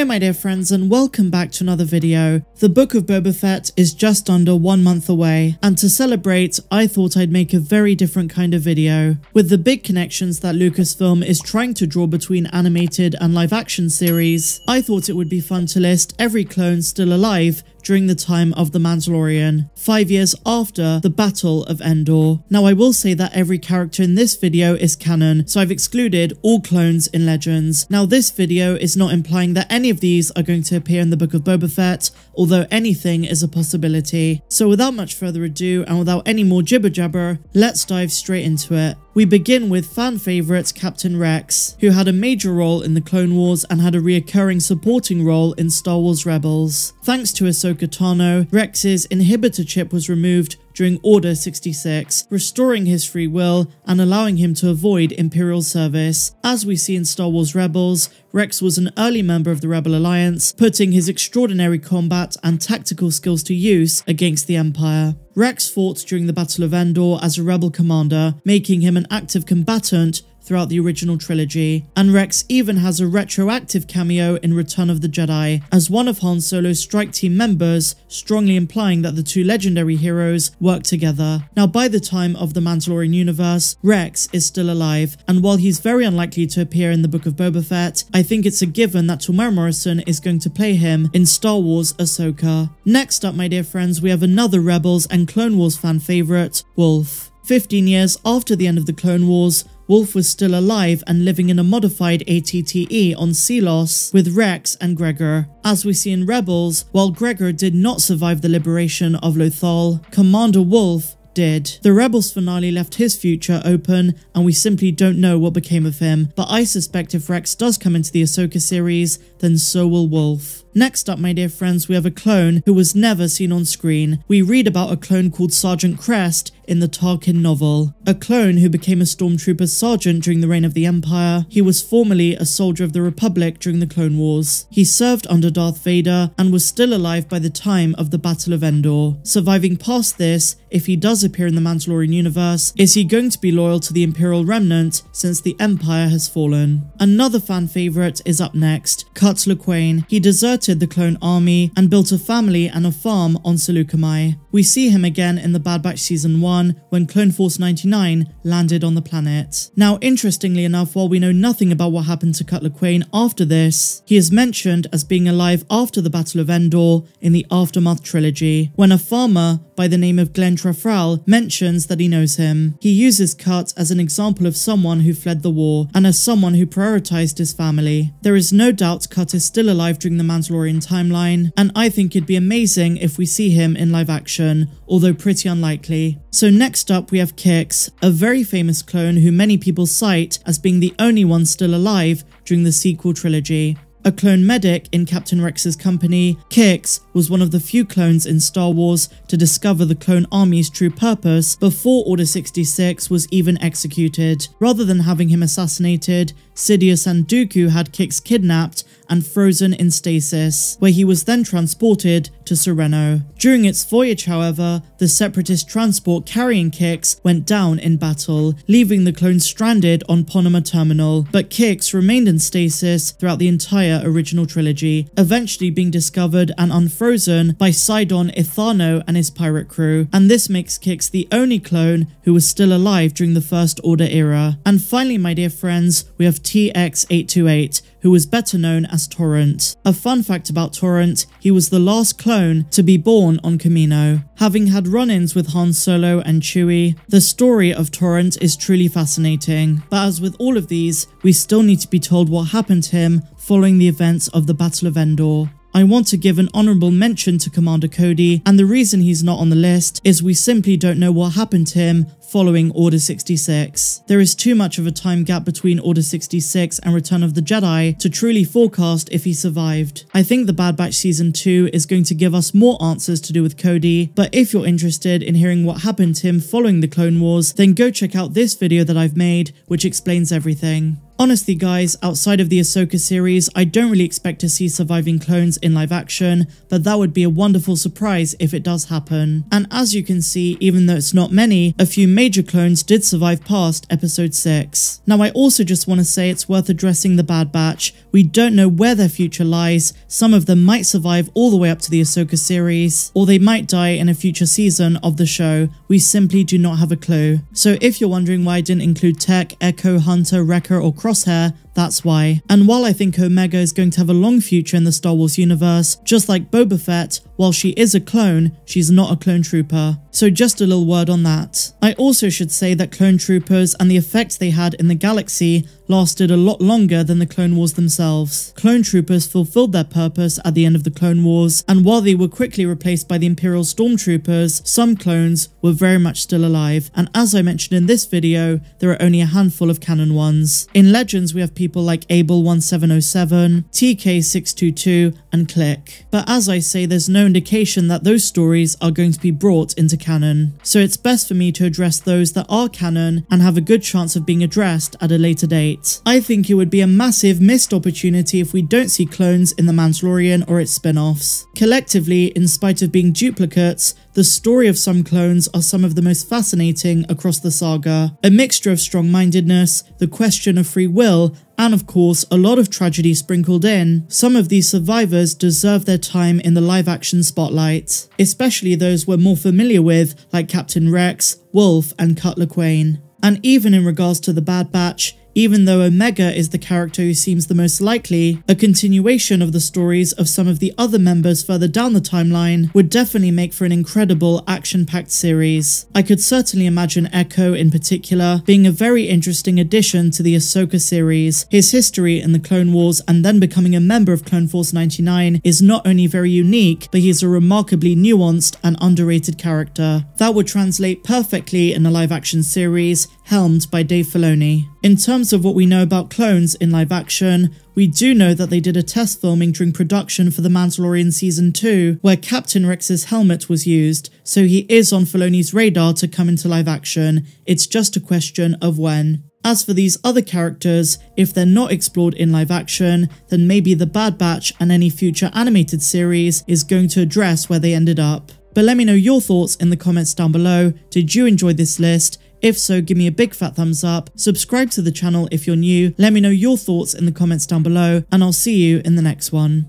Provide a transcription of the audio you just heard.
Hello my dear friends and welcome back to another video. The Book of Boba Fett is just under one month away and to celebrate I thought I'd make a very different kind of video. With the big connections that Lucasfilm is trying to draw between animated and live action series, I thought it would be fun to list every clone still alive during the time of The Mandalorian, five years after the Battle of Endor. Now I will say that every character in this video is canon, so I've excluded all clones in Legends. Now this video is not implying that any of these are going to appear in the Book of Boba Fett, although anything is a possibility. So without much further ado and without any more jibber jabber, let's dive straight into it. We begin with fan favourite Captain Rex, who had a major role in the Clone Wars and had a reoccurring supporting role in Star Wars Rebels. Thanks to Ahsoka Tano, Rex's inhibitor chip was removed during Order 66, restoring his free will and allowing him to avoid Imperial service. As we see in Star Wars Rebels, Rex was an early member of the Rebel Alliance, putting his extraordinary combat and tactical skills to use against the Empire. Rex fought during the Battle of Endor as a rebel commander, making him an active combatant throughout the original trilogy, and Rex even has a retroactive cameo in Return of the Jedi as one of Han Solo's strike team members, strongly implying that the two legendary heroes work together. Now by the time of the Mandalorian universe, Rex is still alive, and while he's very unlikely to appear in the Book of Boba Fett, I think it's a given that Temuera Morrison is going to play him in Star Wars Ahsoka. Next up, my dear friends, we have another Rebels and Clone Wars fan favourite, Wolffe. 15 years after the end of the Clone Wars, Wolffe was still alive and living in a modified ATTE on Seelos with Rex and Gregor. As we see in Rebels, while Gregor did not survive the liberation of Lothal, Commander Wolffe did. The Rebels finale left his future open and we simply don't know what became of him, but I suspect if Rex does come into the Ahsoka series, then so will Wolffe. Next up, my dear friends, we have a clone who was never seen on screen. We read about a clone called Sergeant Crest in the Tarkin novel. A clone who became a stormtrooper sergeant during the reign of the Empire. He was formerly a soldier of the Republic during the Clone Wars. He served under Darth Vader and was still alive by the time of the Battle of Endor. Surviving past this, if he does appear in the Mandalorian universe, is he going to be loyal to the Imperial Remnant since the Empire has fallen? Another fan favourite is up next, Cut Lawquane. He deserted the clone army and built a family and a farm on Saleucami. We see him again in the Bad Batch Season 1 when Clone Force 99 landed on the planet. Now, interestingly enough, while we know nothing about what happened to Cutler Lawquane after this, he is mentioned as being alive after the Battle of Endor in the Aftermath trilogy, when a farmer by the name of Glenn Trafrael mentions that he knows him. He uses Cut as an example of someone who fled the war and as someone who prioritized his family. There is no doubt Cut is still alive during the Mandalorian timeline, and I think it'd be amazing if we see him in live action, although pretty unlikely. So next up we have Kix, a very famous clone who many people cite as being the only one still alive during the sequel trilogy. A clone medic in Captain Rex's company, Kix was one of the few clones in Star Wars to discover the clone army's true purpose before Order 66 was even executed. Rather than having him assassinated, Sidious and Dooku had Kix kidnapped and frozen in stasis, where he was then transported to Serenno. During its voyage, however, the Separatist transport carrying Kix went down in battle, leaving the clones stranded on Ponoma Terminal, but Kix remained in stasis throughout the entire original trilogy, eventually being discovered and unfrozen by Sidon Ithano and his pirate crew, and this makes Kix the only clone who was still alive during the First Order era. And finally, my dear friends, we have TX-828, who was better known as Torrent. A fun fact about Torrent, he was the last clone to be born on Kamino. Having had run-ins with Han Solo and Chewie, the story of Torrent is truly fascinating. But as with all of these, we still need to be told what happened to him following the events of the Battle of Endor. I want to give an honourable mention to Commander Cody, and the reason he's not on the list is we simply don't know what happened to him following Order 66. There is too much of a time gap between Order 66 and Return of the Jedi to truly forecast if he survived. I think The Bad Batch Season 2 is going to give us more answers to do with Cody, but if you're interested in hearing what happened to him following the Clone Wars, then go check out this video that I've made, which explains everything. Honestly guys, outside of the Ahsoka series, I don't really expect to see surviving clones in live action, but that would be a wonderful surprise if it does happen. And as you can see, even though it's not many, a few major clones did survive past episode 6. Now I also just want to say it's worth addressing the Bad Batch. We don't know where their future lies, some of them might survive all the way up to the Ahsoka series, or they might die in a future season of the show, we simply do not have a clue. So if you're wondering why I didn't include Tech, Echo, Hunter, Wrecker or Crosshair, that's why. And while I think Omega is going to have a long future in the Star Wars universe, just like Boba Fett, while she is a clone, she's not a clone trooper. So just a little word on that. I also should say that clone troopers and the effects they had in the galaxy lasted a lot longer than the Clone Wars themselves. Clone troopers fulfilled their purpose at the end of the Clone Wars, and while they were quickly replaced by the Imperial stormtroopers, some clones were very much still alive, and as I mentioned in this video, there are only a handful of canon ones. In Legends, we have people like Able 1707, TK622, and Click. But as I say, there's no indication that those stories are going to be brought into canon. So it's best for me to address those that are canon and have a good chance of being addressed at a later date. I think it would be a massive missed opportunity if we don't see clones in The Mandalorian or its spin-offs. Collectively, in spite of being duplicates, the story of some clones are some of the most fascinating across the saga. A mixture of strong-mindedness, the question of free will, and of course, a lot of tragedy sprinkled in. Some of these survivors deserve their time in the live action spotlight, especially those we're more familiar with, like Captain Rex, Wolffe, and Cut Lawquane. And even in regards to the Bad Batch, even though Omega is the character who seems the most likely, a continuation of the stories of some of the other members further down the timeline would definitely make for an incredible action-packed series. I could certainly imagine Echo in particular being a very interesting addition to the Ahsoka series. His history in the Clone Wars and then becoming a member of Clone Force 99 is not only very unique, but he's a remarkably nuanced and underrated character. That would translate perfectly in a live-action series helmed by Dave Filoni. In terms of what we know about clones in live action, we do know that they did a test filming during production for The Mandalorian Season 2, where Captain Rex's helmet was used, so he is on Filoni's radar to come into live action, it's just a question of when. As for these other characters, if they're not explored in live action, then maybe The Bad Batch and any future animated series is going to address where they ended up. But let me know your thoughts in the comments down below. Did you enjoy this list? If so, give me a big fat thumbs up, subscribe to the channel if you're new, let me know your thoughts in the comments down below, and I'll see you in the next one.